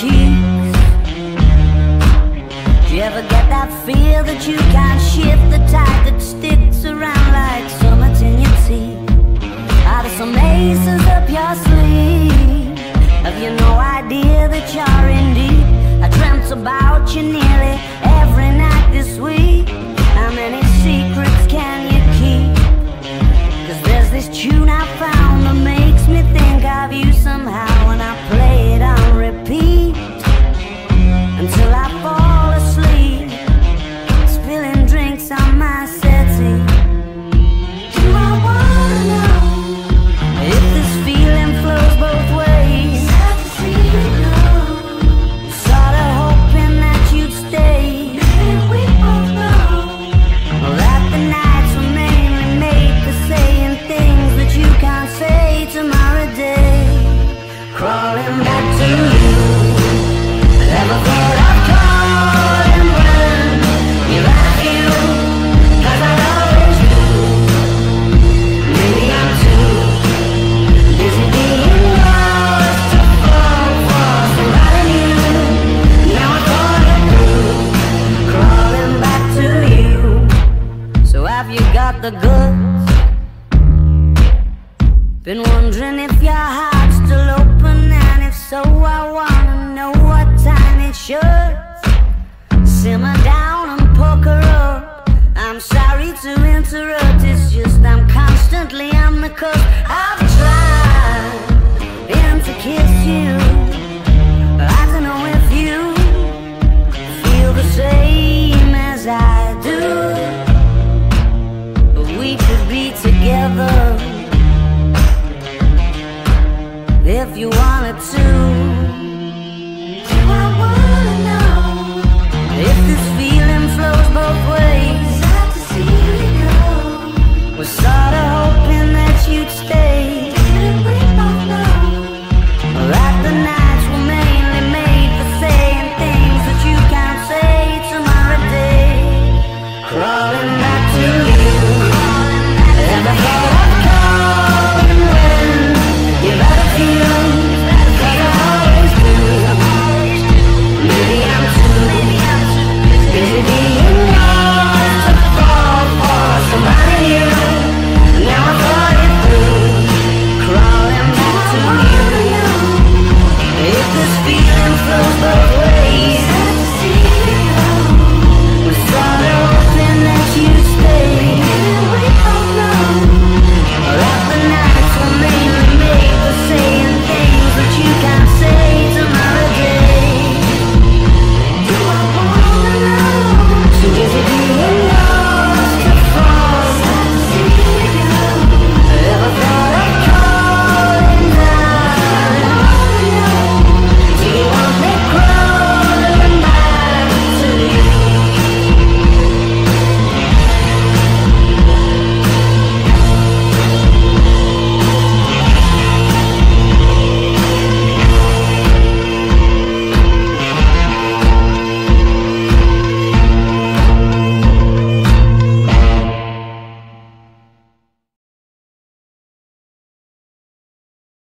Do you ever get that feel that you can't shift the tide that sticks around like? Are there some aces up your sleeve? Have you no idea that you're in deep? I dreamt about you nearly every night this week. How many secrets can you keep? Cause there's this tune I found that makes me think of you somehow, and I play it on repeat got the goods? Been wondering if your heart's still open, and if so, I wanna know what time it should. Simmer down and poker up. I'm sorry to interrupt, it's just I'm constantly on the cusp. I've